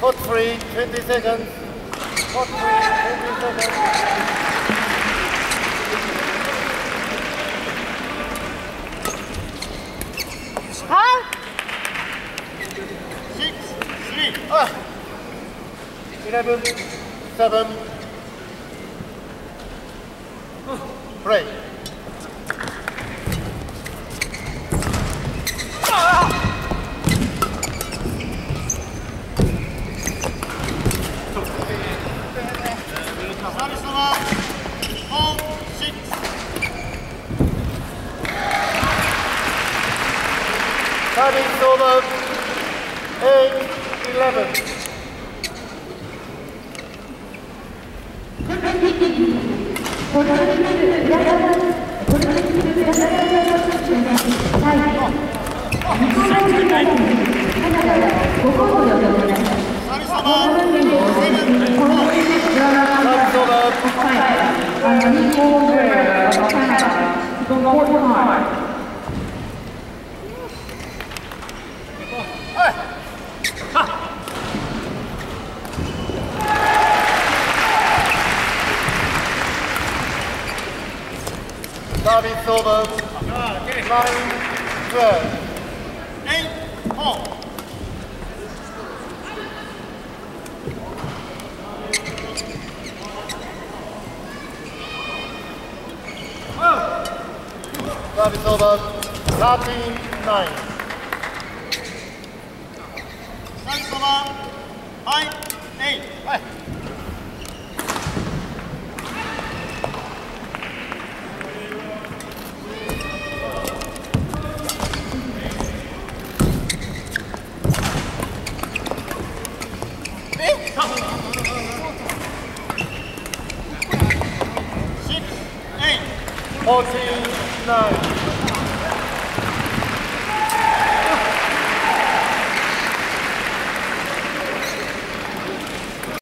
Code free, 20 seconds. seven, Three. Service over. Four, six. Service over. 8, 11. Service I am equal aware of Canada, the Lord high. サービスオーバー。サービスオーバー。サービスオーバー139サービスオーバーはい8はい14 No.